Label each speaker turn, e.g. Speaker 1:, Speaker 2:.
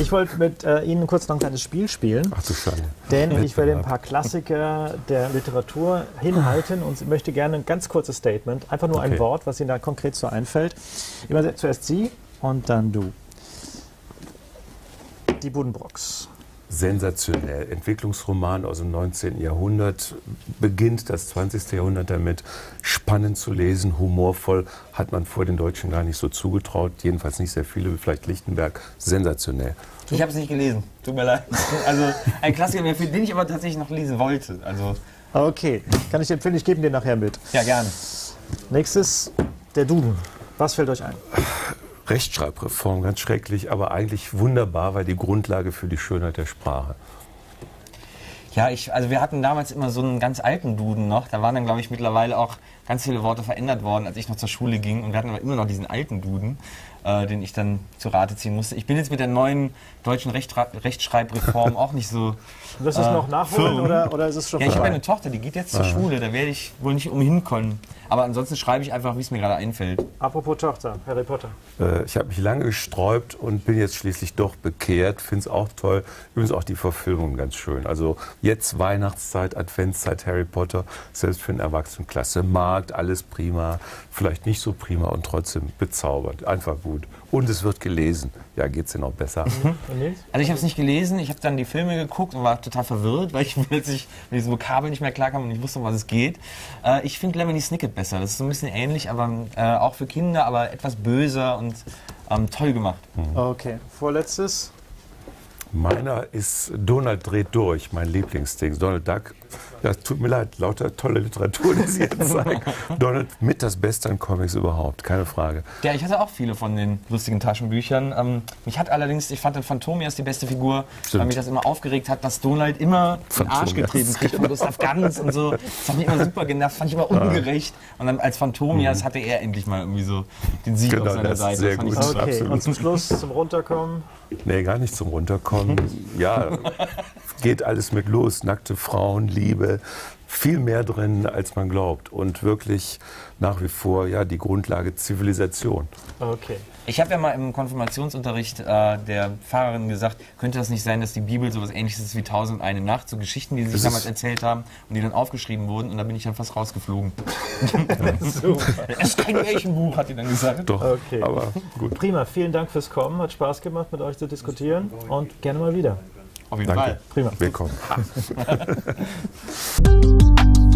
Speaker 1: Ich wollte mit äh, Ihnen kurz noch ein kleines Spiel spielen.
Speaker 2: Ach du Schande.
Speaker 1: Denn ich werde ein paar Klassiker der Literatur hinhalten und möchte gerne ein ganz kurzes Statement. Einfach nur ein
Speaker 2: Okay.
Speaker 1: Wort, was Ihnen da konkret so einfällt. Immer zuerst Sie und dann du. Die Buddenbrocks.
Speaker 2: Sensationell. Entwicklungsroman aus dem 19. Jahrhundert. Beginnt das 20. Jahrhundert damit. Spannend zu lesen, humorvoll. Hat man vor den Deutschen gar nicht so zugetraut. Jedenfalls nicht sehr viele, wie vielleicht Lichtenberg. Sensationell.
Speaker 3: Ich habe es nicht gelesen. Tut mir leid. Also ein Klassiker, den ich aber tatsächlich noch lesen wollte. Also
Speaker 1: Okay, kann ich empfehlen, ich gebe ihn dir nachher mit.
Speaker 3: ja, gerne.
Speaker 1: Nächstes, der Duden. Was fällt euch ein?
Speaker 2: Rechtschreibreform, ganz schrecklich, aber eigentlich wunderbar, weil die Grundlage für die Schönheit der Sprache.
Speaker 3: Ja, ich, also wir hatten damals immer so einen ganz alten Duden noch. Da waren dann, glaube ich, mittlerweile auch ganz viele Worte verändert worden, als ich noch zur Schule ging. Und wir hatten aber immer noch diesen alten Duden, äh, den ich dann zu Rate ziehen musste. Ich bin jetzt mit der neuen deutschen Rechtschra Rechtschreibreform auch nicht so.
Speaker 1: Wirst du es
Speaker 3: Äh,
Speaker 1: noch nachholen oder, oder ist es schon
Speaker 3: Ja, ich habe eine Tochter, die geht jetzt zur Schule. Da werde ich wohl nicht umhin können. Aber ansonsten schreibe ich einfach, wie es mir gerade einfällt.
Speaker 1: Apropos Tochter, Harry Potter.
Speaker 2: Äh, Ich habe mich lange gesträubt und bin jetzt schließlich doch bekehrt. Finde es auch toll. Übrigens auch die Verfilmung ganz schön. Also jetzt Weihnachtszeit, Adventszeit, Harry Potter, selbst für einen Erwachsenen klasse. Markt, alles prima. Vielleicht nicht so prima und trotzdem bezaubert. Einfach gut. Und es wird gelesen. Ja, geht's denn noch besser?
Speaker 1: Nils?
Speaker 3: Also ich habe es nicht gelesen, ich habe dann die Filme geguckt und war total verwirrt, weil ich plötzlich mit diesen Vokabeln nicht mehr klarkam und ich wusste, um was es geht. Äh, ich finde Lemony Snicket besser. Das ist so ein bisschen ähnlich, aber äh, auch für Kinder, aber etwas böser und ähm, toll gemacht.
Speaker 1: Okay, vorletztes.
Speaker 2: Meiner ist Donald dreht durch, mein Lieblingsding. Donald Duck. Ja, es tut mir leid, lauter tolle Literatur, die Sie jetzt zeigen. Donald mit das Beste an Comics überhaupt, keine Frage.
Speaker 3: Ja, ich hatte auch viele von den lustigen Taschenbüchern. Ähm, mich hat allerdings, ich fand den Phantomias die beste Figur,
Speaker 2: Stimmt.
Speaker 3: weil mich das immer aufgeregt hat, dass Donald immer den Arsch
Speaker 2: Phantomias,
Speaker 3: getreten kriegt von Gustav Ganz und so. Das hat mich immer super genervt, fand ich immer ungerecht. Und dann als Phantomias hatte er endlich mal irgendwie so den Sieg
Speaker 2: Genau,
Speaker 3: auf seiner
Speaker 2: das ist
Speaker 3: Seite.
Speaker 2: sehr gut.
Speaker 1: Okay, und zum Schluss, zum Runterkommen.
Speaker 2: Nee, gar nicht zum Runterkommen. Ja, geht alles mit los. Nackte Frauen, Liebe, viel mehr drin, als man glaubt. Und wirklich nach wie vor ja, die Grundlage Zivilisation.
Speaker 1: Okay.
Speaker 3: Ich habe ja mal im Konfirmationsunterricht äh, der Pfarrerin gesagt, könnte das nicht sein, dass die Bibel sowas ähnliches ist wie Tausend eine Nacht, so Geschichten, die sie sich damals
Speaker 2: ist-
Speaker 3: erzählt haben und die dann aufgeschrieben wurden und da bin ich dann fast rausgeflogen.
Speaker 1: Super.
Speaker 3: Es kein Märchenbuch, hat die dann gesagt.
Speaker 2: Doch,
Speaker 1: Okay.
Speaker 2: aber gut.
Speaker 1: Prima, vielen Dank fürs Kommen. Hat Spaß gemacht, mit euch zu diskutieren. Und gerne mal wieder.
Speaker 3: Auf jeden
Speaker 2: Danke.
Speaker 3: Fall.
Speaker 1: Prima.
Speaker 2: Willkommen.